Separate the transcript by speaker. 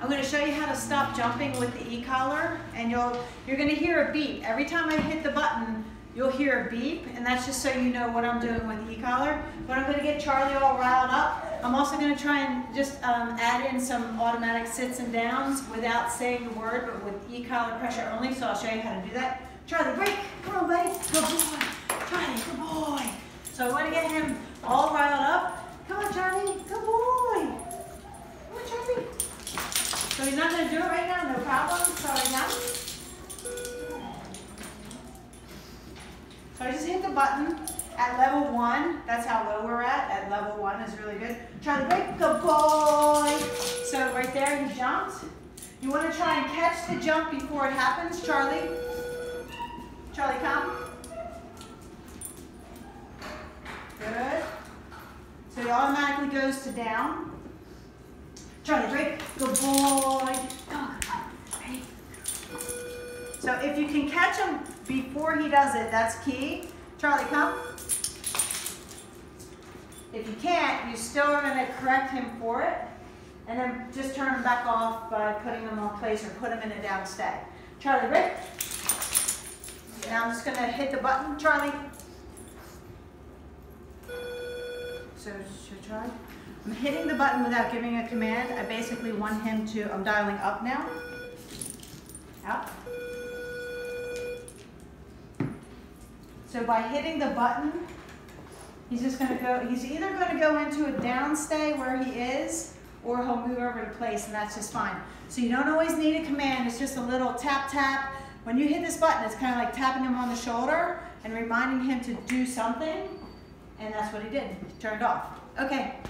Speaker 1: I'm going to show you how to stop jumping with the e-collar and you'll, you're going to hear a beep. Every time I hit the button, you'll hear a beep and that's just so you know what I'm doing with the e-collar. But I'm going to get Charlie all riled up. I'm also going to try and just um, add in some automatic sits and downs without saying the word, but with e-collar pressure only, so I'll show you how to do that. Charlie, break. Come on, buddy. Good boy. Charlie, good boy. So I want to get him all riled up. Come on, Charlie. Good boy. Come on, Charlie. So he's not going to do it right now, no problem. Sorry, now. So I just hit the button at level one. That's how low we're at. At level one is really good. Charlie, break, good boy. So right there, he jumped. You want to try and catch the jump before it happens, Charlie. Charlie, come. Good. So he automatically goes to down. Charlie, break. Good boy. So if you can catch him before he does it, that's key. Charlie, come. If you can't, you still are going to correct him for it. And then just turn him back off by putting him on place or put him in a down stay. Charlie, break. Now I'm just going to hit the button. Charlie. So, should try? I'm hitting the button without giving a command. I basically want him to, I'm dialing up now. Out. So by hitting the button, he's just to go, he's either going to go into a down stay where he is, or he'll move over to place, and that's just fine. So you don't always need a command, it's just a little tap tap. When you hit this button, it's kind of like tapping him on the shoulder and reminding him to do something, and that's what he did. He turned off. Okay.